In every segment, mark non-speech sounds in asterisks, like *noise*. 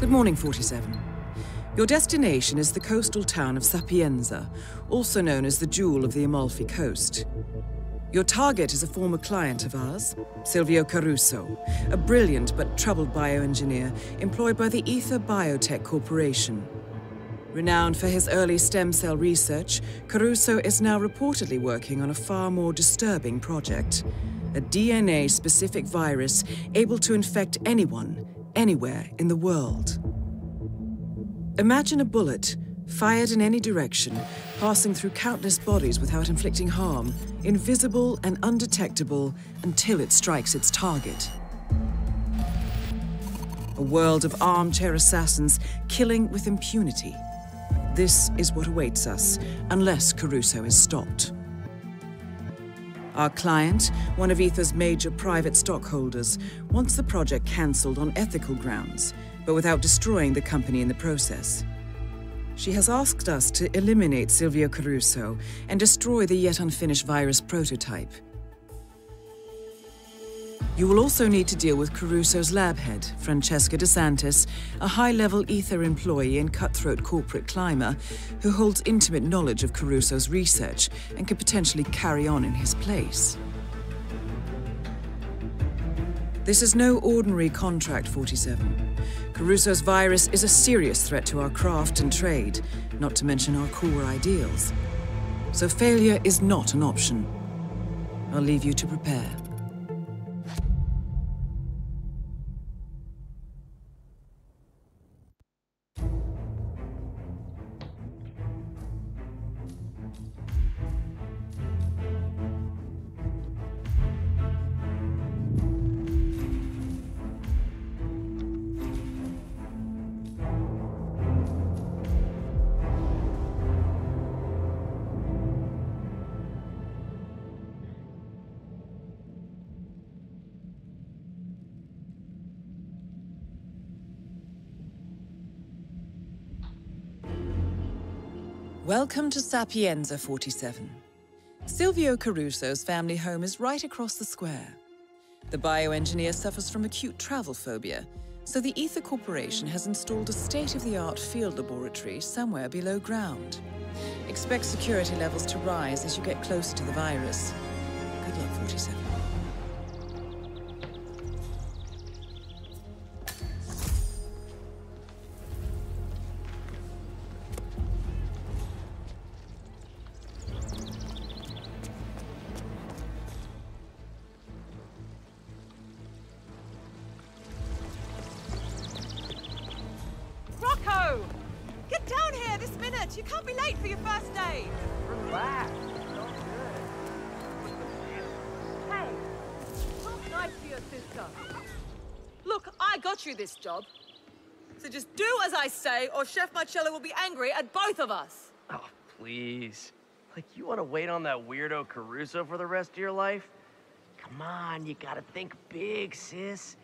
Good morning, 47. Your destination is the coastal town of Sapienza, also known as the Jewel of the Amalfi Coast. Your target is a former client of ours, Silvio Caruso, a brilliant but troubled bioengineer employed by the Ether Biotech Corporation. Renowned for his early stem cell research, Caruso is now reportedly working on a far more disturbing project a DNA specific virus able to infect anyone, anywhere in the world. Imagine a bullet, fired in any direction, passing through countless bodies without inflicting harm, invisible and undetectable until it strikes its target. A world of armchair assassins killing with impunity. This is what awaits us, unless Caruso is stopped. Our client, one of Ether's major private stockholders, wants the project cancelled on ethical grounds, but without destroying the company in the process. She has asked us to eliminate Silvio Caruso and destroy the yet unfinished virus prototype. You will also need to deal with Caruso's lab head, Francesca DeSantis, a high-level Ether employee and cutthroat corporate climber who holds intimate knowledge of Caruso's research and could potentially carry on in his place. This is no ordinary contract, 47. Caruso's virus is a serious threat to our craft and trade, not to mention our core ideals. So failure is not an option. I'll leave you to prepare. Welcome to Sapienza 47. Silvio Caruso's family home is right across the square. The bioengineer suffers from acute travel phobia, so the Ether Corporation has installed a state-of-the-art field laboratory somewhere below ground. Expect security levels to rise as you get close to the virus. Good luck, 47. Or Marcello will be angry at both of us. Oh, please. Like, you want to wait on that weirdo Caruso for the rest of your life? Come on, you gotta think big, sis.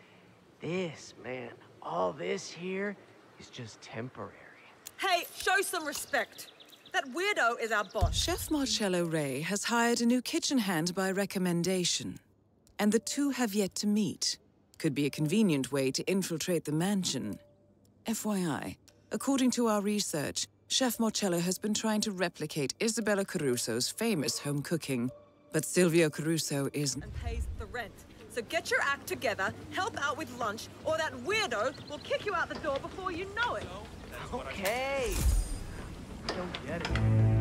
This, man, all this here is just temporary. Hey, show some respect. That weirdo is our boss. Chef Marcello Ray has hired a new kitchen hand by recommendation, and the two have yet to meet. Could be a convenient way to infiltrate the mansion. FYI, according to our research, Chef Marcello has been trying to replicate Isabella Caruso's famous home cooking, but Silvio Caruso is And pays the rent. So get your act together, help out with lunch, or that weirdo will kick you out the door before you know it. Okay. I don't get it.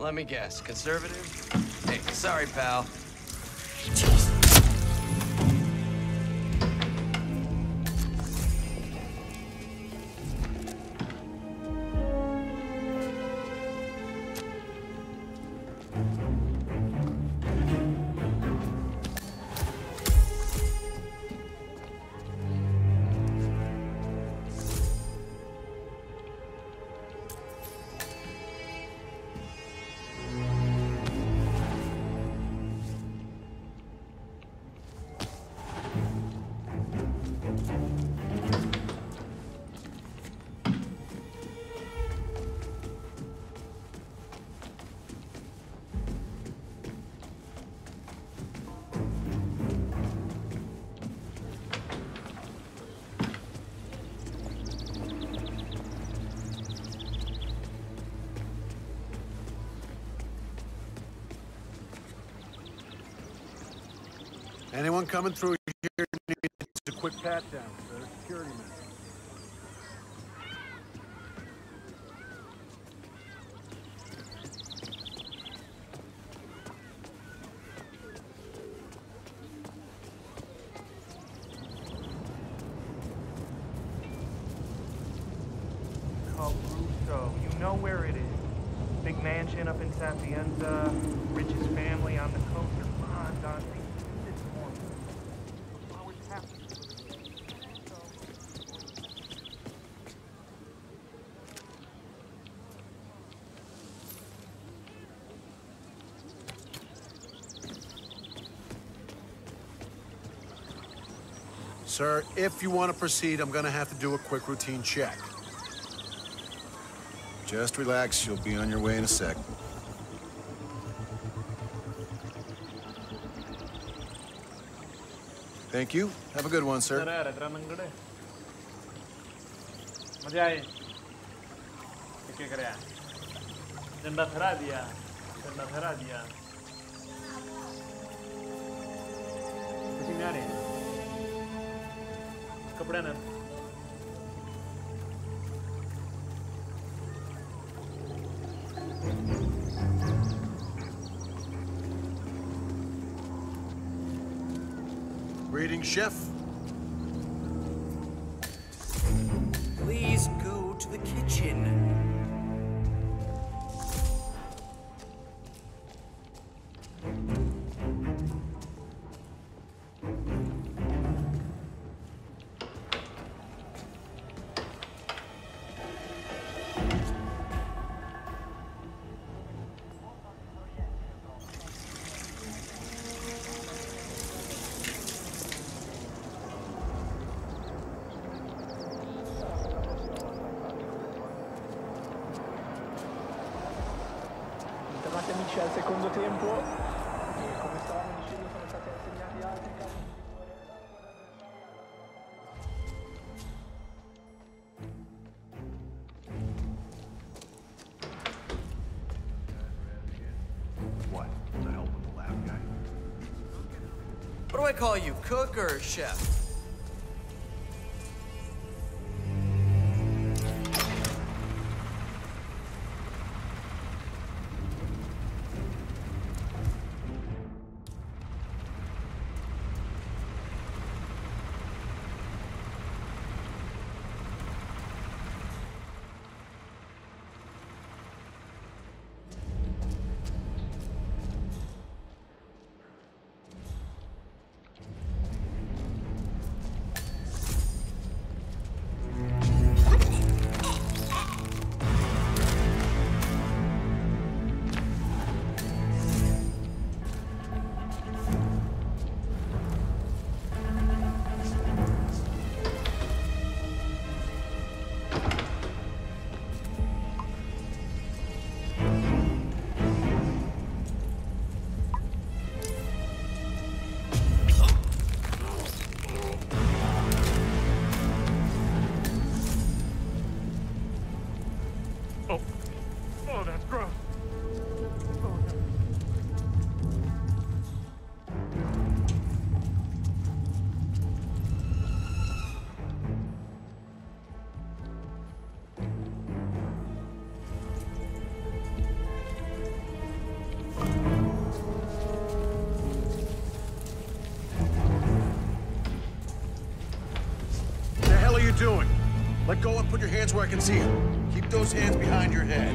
Let me guess. Conservative? Hey, sorry, pal. *laughs* Anyone coming through here needs a quick pat down, sir. Security man. Caruso, you know where it is. Big mansion up in Sapienza, richest family on the coast. Come on, Dante, this morning. Flowers happy. Sir, if you want to proceed, I'm gonna have to do a quick routine check. Just relax, you'll be on your way in a sec. Thank you. Have a good one, sir. जरा यार, जरा नंगड़े. मजा आए क्या करे झंडा फहरा दिया झंडा फहरा दिया खुशी में आ रहे हैं कपड़े ना Greetings, Chef. Please go to the kitchen. Secondo tempo. E come stavamo dicendo sono stati assegnati altri calci. What? The help with the lab guy? What do I call you, cook or chef? Put your hands where I can see them. Keep those hands behind your head.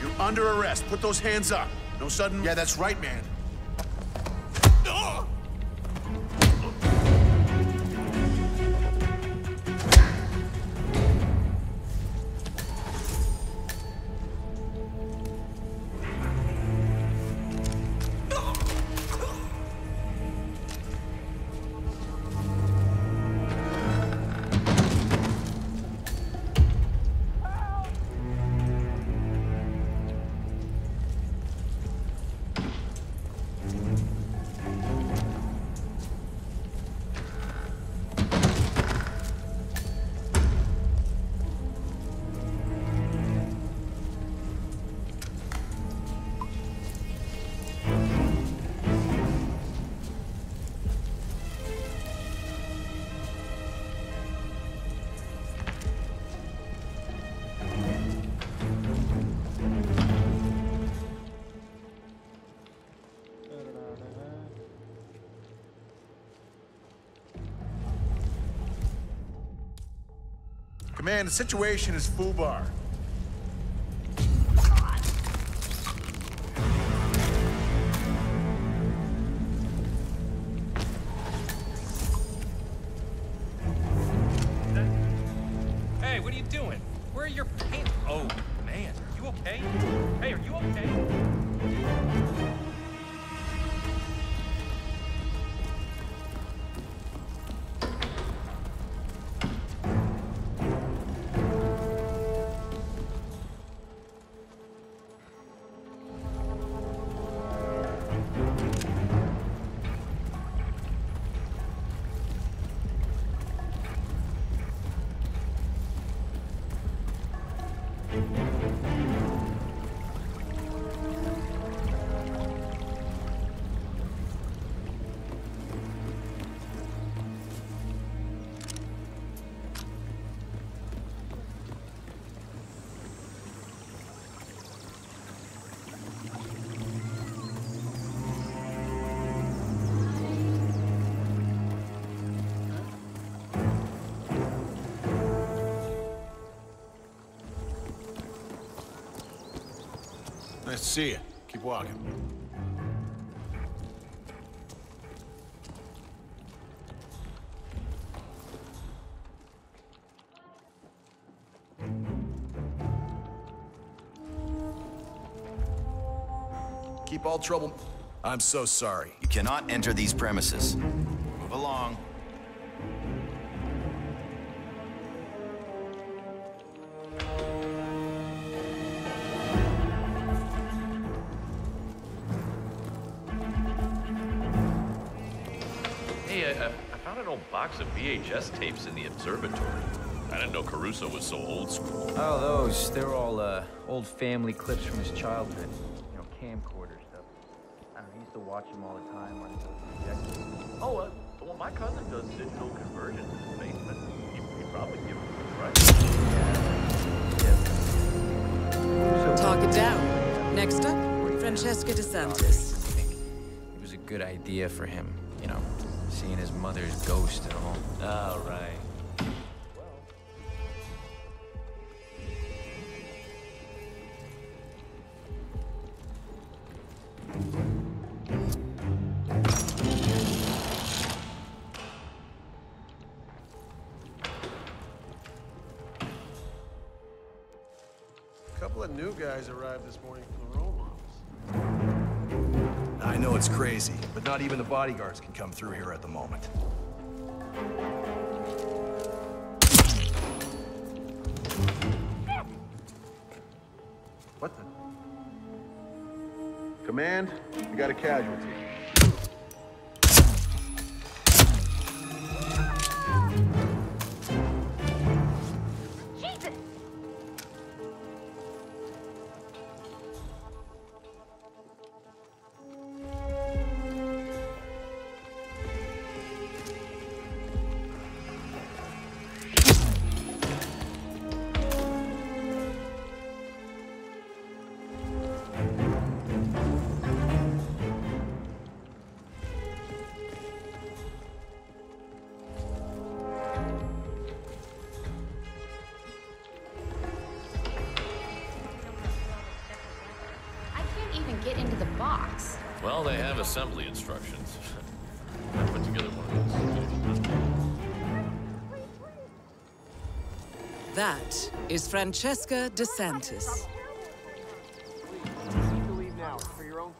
You're under arrest. Put those hands up. No sudden. Yeah, that's right, man. Man, the situation is foobar. To see you. Keep walking. Keep all trouble... I'm so sorry. You cannot enter these premises. I I found an old box of VHS tapes in the observatory. I didn't know Caruso was so old school. Oh, those. They're all uh, old family clips from his childhood. You know, camcorder stuff. I don't know, he used to watch them all the time on his projector. Oh, uh, well, my cousin does digital conversions in his basement. He, he'd probably give it a try. it down. Next up, Francesca DeSantis. I think it was a good idea for him, you know, seeing his mother's ghost and all. All right. Not even the bodyguards can come through here at the moment. What the? Command, we got a casualty. Is Francesca DeSantis. Need to leave now, for your own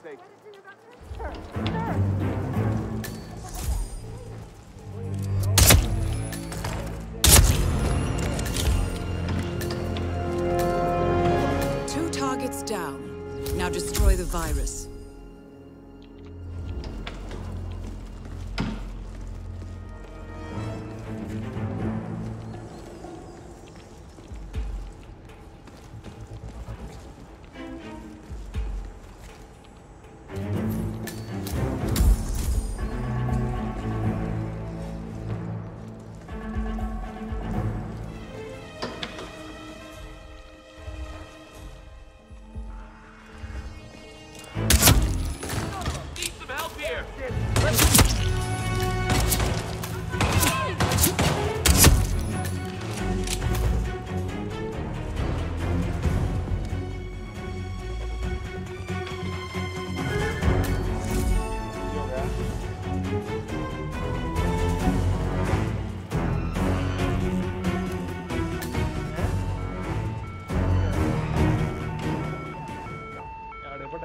പട്ട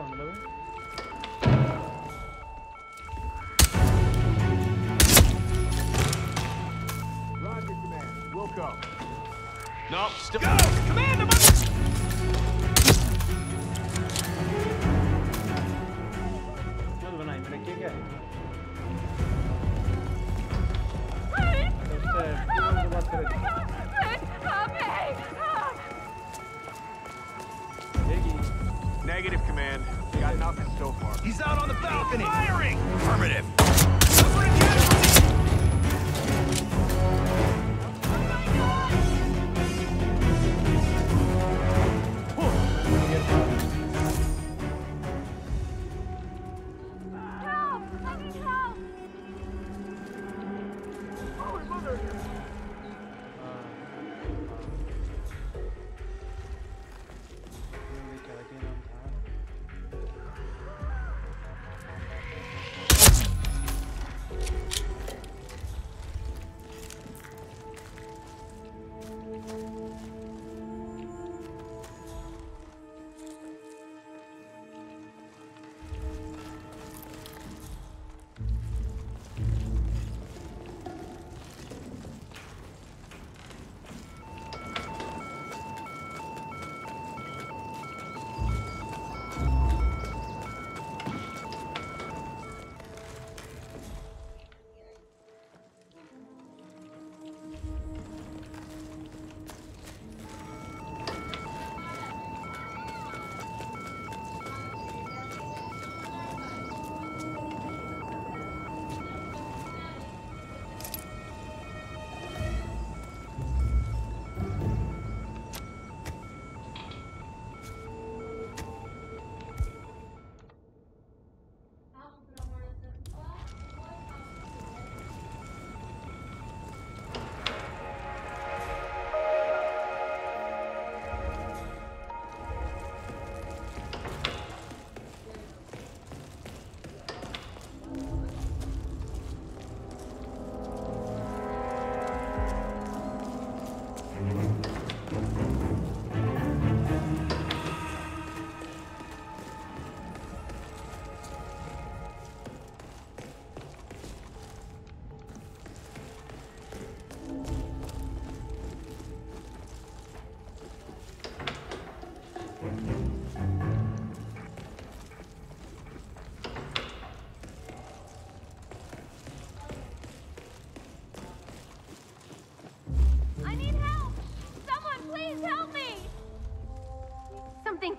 Command. We'll. No, still. Go!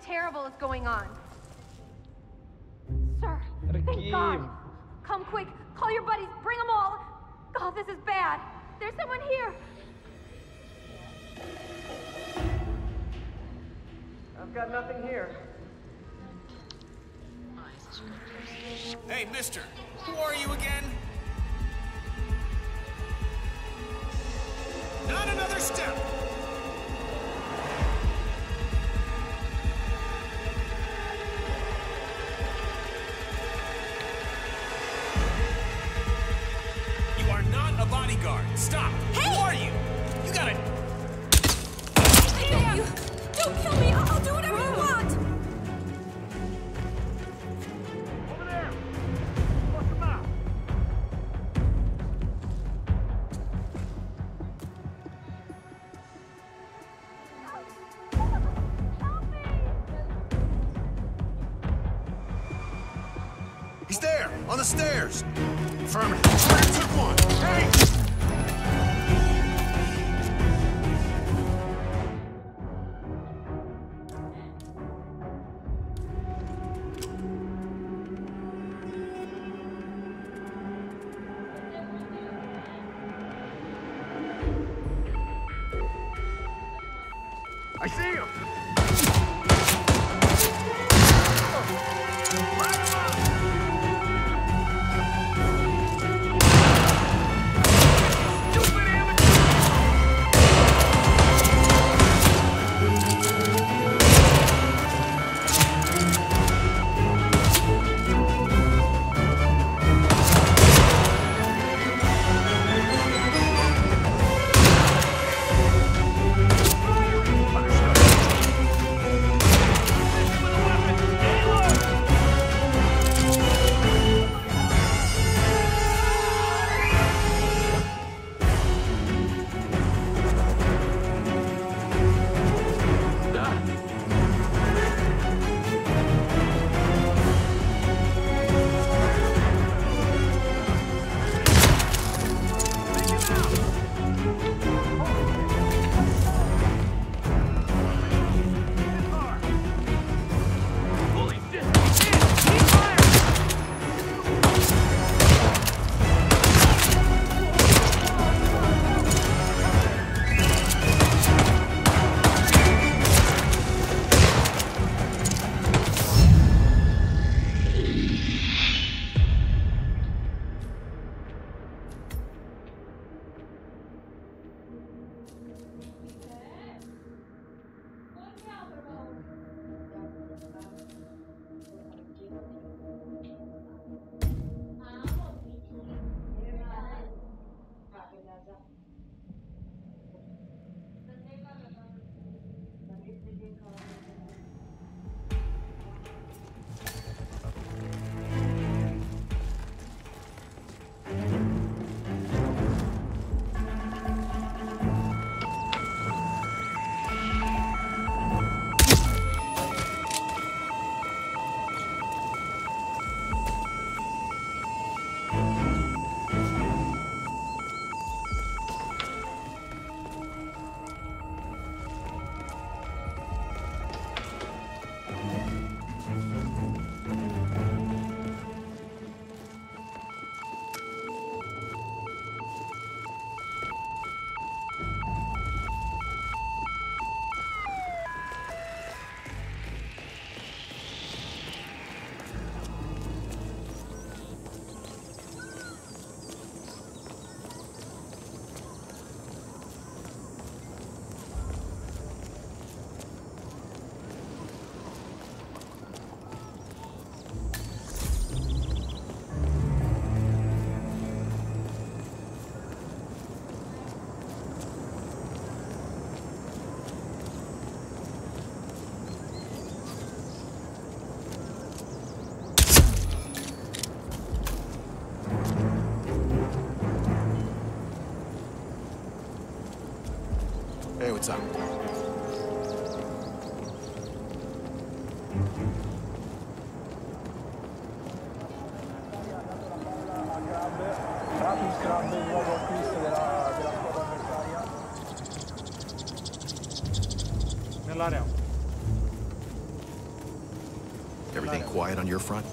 Terrible is going on. Bodyguard. Stop! Who are you? You gotta. Don't you! Don't kill me! I'll do whatever you want! Over there! Bust him out! He's there, on the stairs. Affirmative. Nell'area. Everything quiet on your front?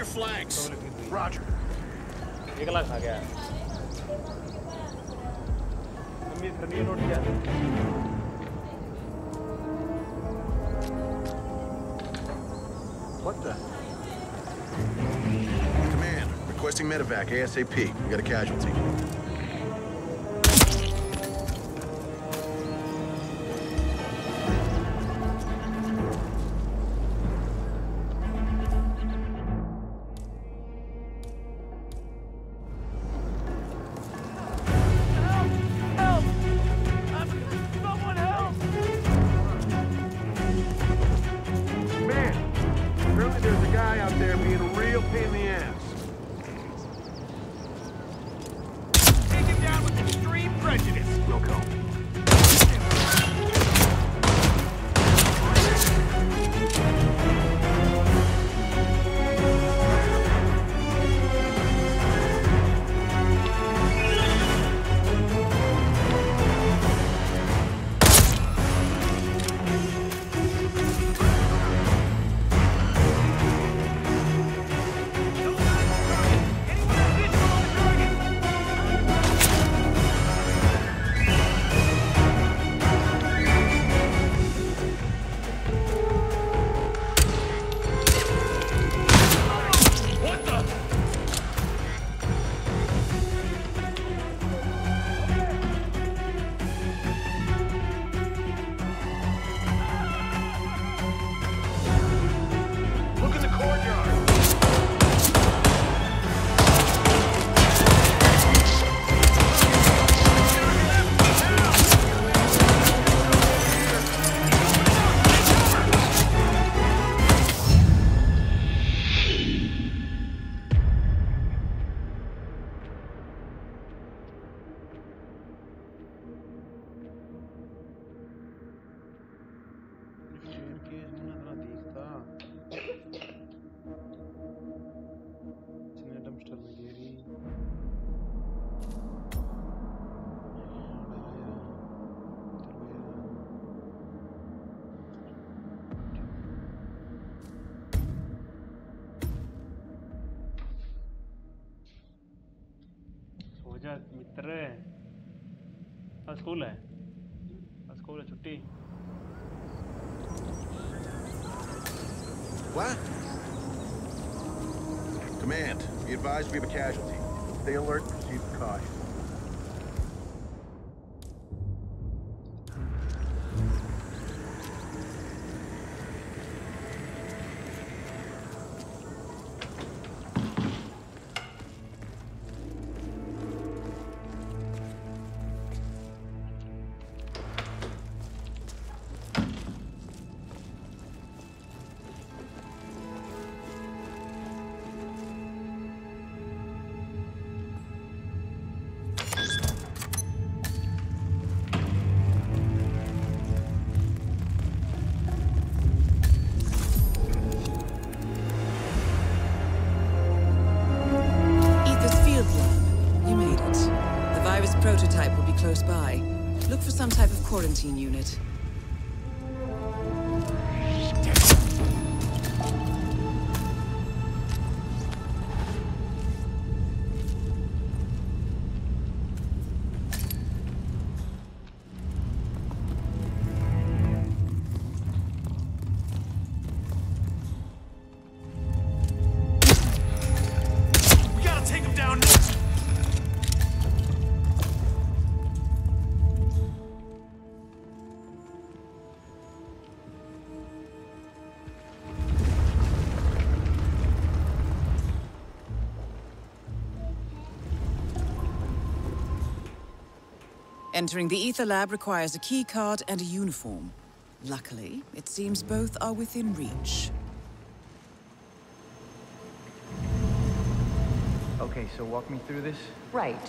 your flanks. Roger. एकला खा गया mummy खरनी note किया What the? Command, requesting medevac ASAP. We got a casualty. मित्र आज school है आज school है छुट्टी What? Command, be advised we have a casualty. Stay alert, proceed with caution. Entering the Ether Lab requires a key card and a uniform. Luckily, it seems both are within reach. Okay, so walk me through this. Right.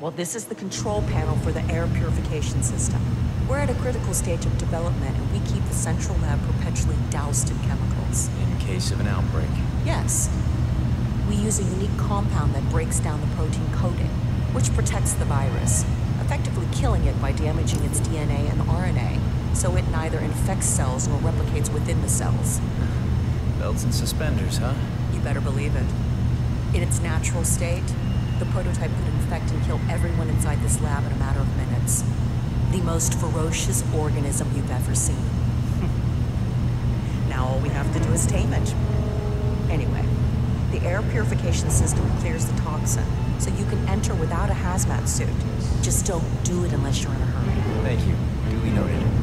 Well, this is the control panel for the air purification system. We're at a critical stage of development, and we keep the central lab perpetually doused in chemicals. In case of an outbreak. Yes. We use a unique compound that breaks down the protein coating, which protects the virus, effectively killing it by damaging its DNA and RNA, so it neither infects cells nor replicates within the cells. Belts and suspenders, huh? You better believe it. In its natural state, the prototype could infect and kill everyone inside this lab in a matter of minutes. The most ferocious organism you've ever seen. now all we have to do is tame it. Anyway, the air purification system clears the toxin, so you can enter without a hazmat suit. Just don't do it unless you're in a hurry. Thank you. Duly noted.